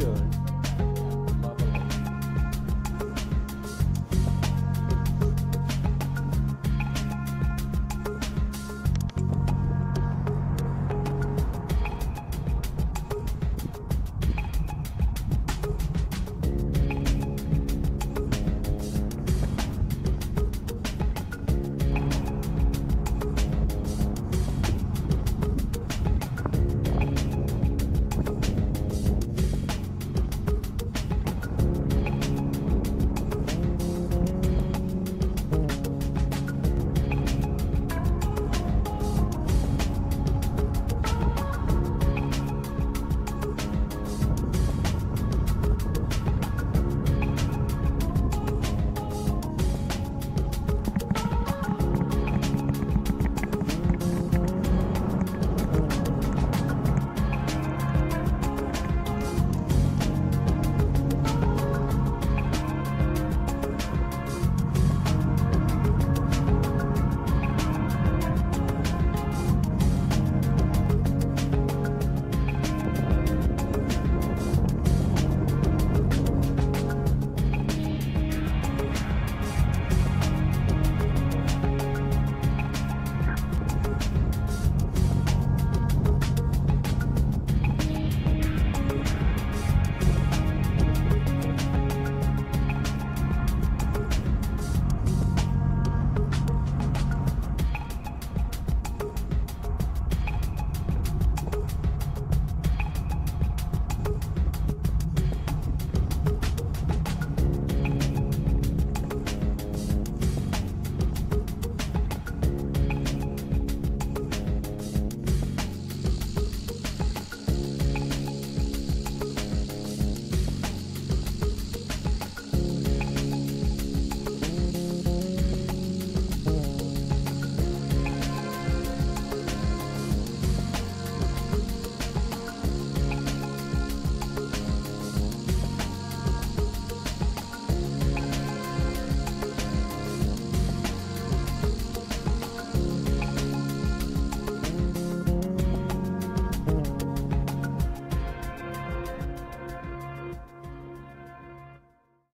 doing?